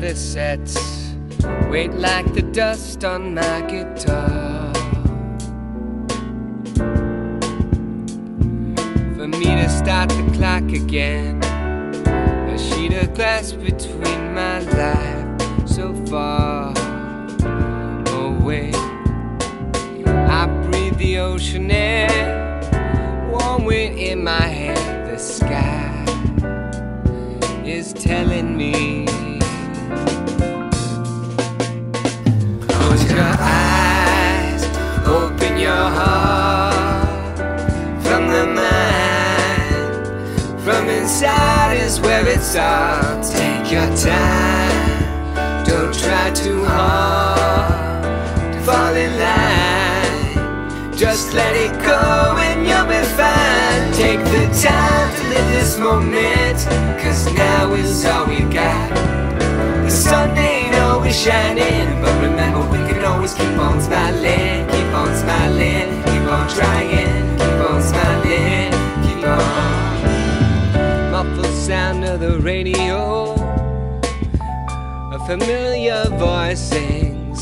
letter sets weight like the dust on my guitar. For me to start the clock again, a sheet of glass between my life so far away. I breathe the ocean air, warm wind in my hair, the sky is telling me. Inside is where it starts. Take your time, don't try too hard to fall in line. Just let it go and you'll be fine. Take the time to live this moment, cause now is all we got. The sun ain't always shining, but remember we can always keep on smiling, keep on smiling, keep on trying, radio, a familiar voice sings.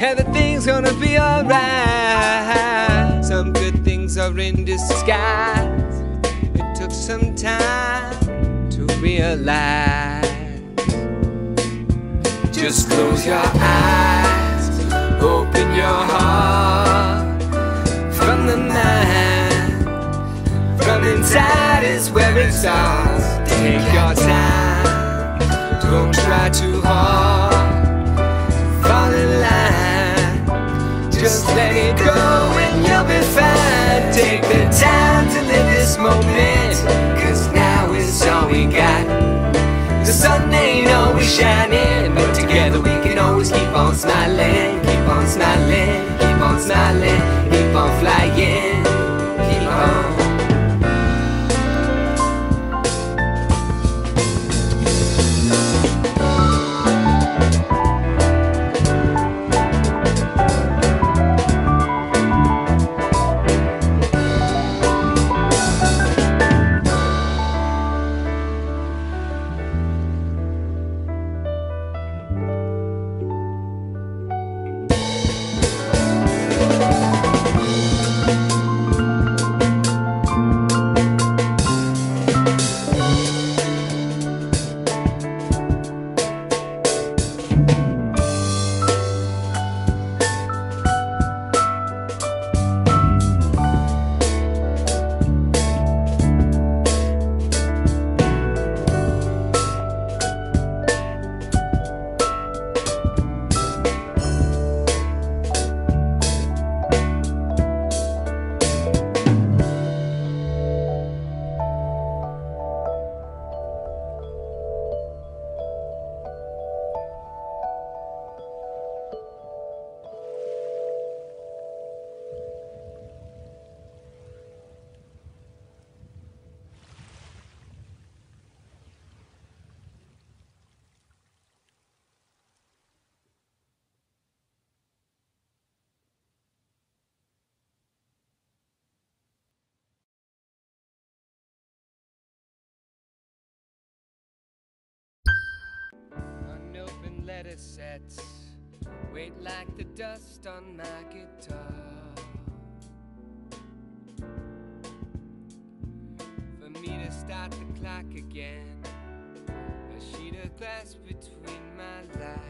Everything's gonna be alright. Some good things are in disguise. It took some time to realize. Just close your eyes, open your heart. From the mind, from inside is where it starts. Take your time, don't try too hard. Fall in line, just let it go and you'll be fine. Take the time to live this moment, cause now is all we got. The sun ain't always shining, but together we can always keep on smiling, keep on smiling, keep on smiling, keep on flying, letter sets weight like the dust on my guitar. For me to start the clock again, a sheet of glass between my life